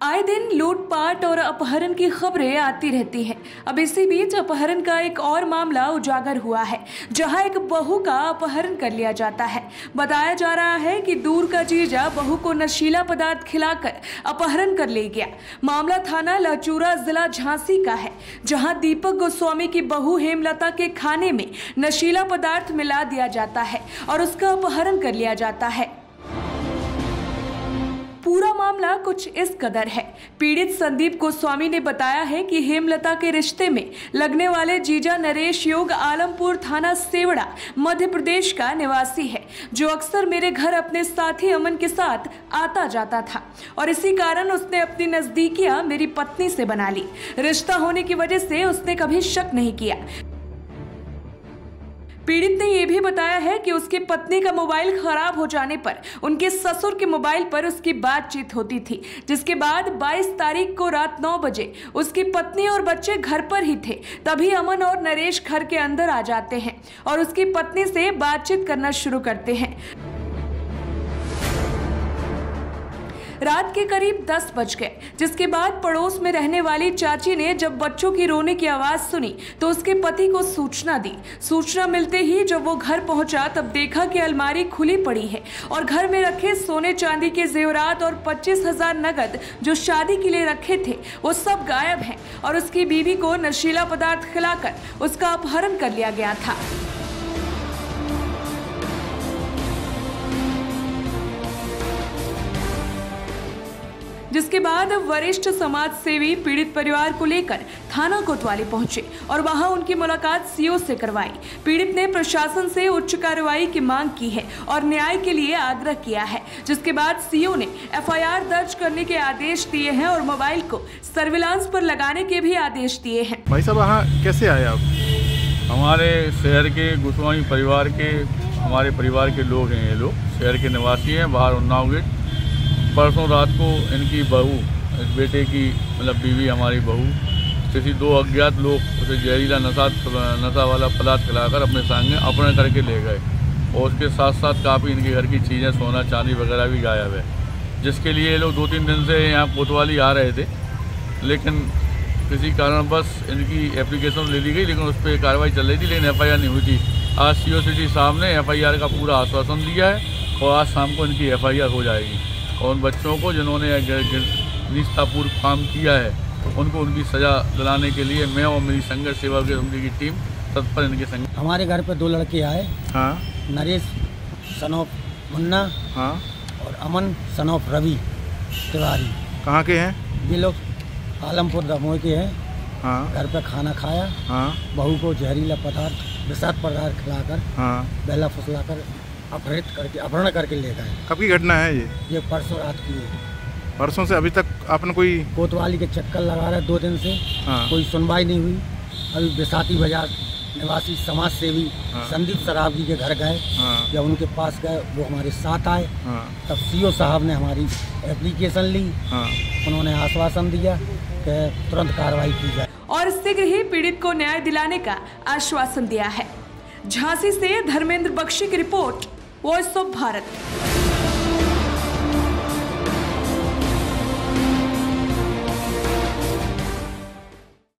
आए दिन लूटपाट और अपहरण की खबरें आती रहती हैं। अब इसी बीच अपहरण का एक और मामला उजागर हुआ है, जहाँ एक बहू का अपहरण कर लिया जाता है। बताया जा रहा है कि दूर का जीजा बहू को नशीला पदार्थ खिलाकर अपहरण कर ले गया। मामला थाना लचूरा जिला झांसी का है, जहाँ दीपक गोस्वामी की बहू हेमलता के खाने में नशीला पदार्थ मिला दिया जाता है और उसका अपहरण कर लिया जाता है। कुछ इस कदर है। पीड़ित संदीप गोस्वामी ने बताया है कि हेमलता के रिश्ते में लगने वाले जीजा नरेश योग आलमपुर थाना सेवड़ा, मध्य प्रदेश का निवासी है, जो अक्सर मेरे घर अपने साथी अमन के साथ आता जाता था। और इसी कारण उसने अपनी नजदीकियाँ मेरी पत्नी से बना ली। रिश्ता होने की वजह से उसने कभी शक नहीं किया। पीड़ित ने यह भी बताया है कि उसकी पत्नी का मोबाइल खराब हो जाने पर, उनके ससुर के मोबाइल पर उसकी बातचीत होती थी, जिसके बाद 22 तारीख को रात 9 बजे उसकी पत्नी और बच्चे घर पर ही थे। तभी अमन और नरेश घर के अंदर आ जाते हैं और उसकी पत्नी से बातचीत करना शुरू करते हैं। रात के करीब 10 बज गए। जिसके बाद पड़ोस में रहने वाली चाची ने जब बच्चों की रोने की आवाज़ सुनी तो उसके पति को सूचना दी। सूचना मिलते ही जब वो घर पहुँचा, तब देखा कि अलमारी खुली पड़ी है और घर में रखे सोने चांदी के जेवरात और पच्चीस हज़ार नगद जो शादी के लिए रखे थे, वो सब गायब हैं और उसकी बीवी को नशीला पदार्थ खिलाकर उसका अपहरण कर लिया गया था। जिसके बाद वरिष्ठ समाज सेवी पीड़ित परिवार को लेकर थाना कोतवाली पहुँचे और वहाँ उनकी मुलाकात सीओ से करवाई। पीड़ित ने प्रशासन से उच्च कार्रवाई की मांग की है और न्याय के लिए आग्रह किया है जिसके बाद सीओ ने एफआईआर दर्ज करने के आदेश दिए हैं और मोबाइल को सर्विलांस पर लगाने के भी आदेश दिए हैं। भाई साहब यहाँ कैसे आए आप? हमारे शहर के गोस्वामी परिवार के हमारे परिवार के लोग हैं ये लोग। शहर के निवासी हैं बाहर उन्नाव गेट परसों रात को इनकी बहू, इस बेटे की मतलब बीवी हमारी बहू, किसी दो अज्ञात लोग उसे जहरीला नशा नशा वाला पदार्थ खिलाकर अपने सामने अपने करके ले गए और उसके साथ साथ काफ़ी इनके घर की चीज़ें, सोना, चांदी वगैरह भी गायब है। जिसके लिए लोग दो तीन दिन से यहाँ कोतवाली आ रहे थे, लेकिन किसी कारणवश इनकी एप्लीकेशन ले ली गई, लेकिन उस पर कार्रवाई चल रही थी, लेकिन एफ़ नहीं हुई थी। आज सी ओ साहब ने एफ़ का पूरा आश्वासन दिया है और आज शाम को इनकी एफआईआर हो जाएगी। और उन बच्चों को जिन्होंने निष्ठापूर्व काम किया है उनको उनकी सज़ा दिलाने के लिए मैं और मेरी संघर्ष सेवा के समिति की टीम तत्पर इनके संग हमारे घर पे दो लड़के आए। हाँ। नरेश सनोफ मुन्ना हाँ। और अमन सनोफ रवि तिवारी। कहाँ के हैं? ये लोग आलमपुर दमोह के हैं। हाँ। घर पे खाना खाया। हाँ। बहू को जहरीला पदार्थ विषाक्त पदार्थ खिलाकर हाँ। बेला फुसलाकर अपहरित करके अपहरण करके ले गए। कब की घटना है ये? ये परसों रात की है। परसों से अभी तक आपने कोई कोतवाली के चक्कर लगा रहे दो दिन से। हाँ। कोई सुनवाई नहीं हुई। अभी बिसाती बाज़ार निवासी समाज सेवी हाँ। संदीप जी के घर गए। हाँ। जब उनके पास गए वो हमारे साथ आए। हाँ। तब सीओ साहब ने हमारी एप्लीकेशन ली। हाँ। उन्होंने आश्वासन दिया कि तुरंत कार्रवाई की जाए। और शीघ्र ही पीड़ित को न्याय दिलाने का आश्वासन दिया है। झांसी से धर्मेंद्र बख्शी की रिपोर्ट। Voice of Bharat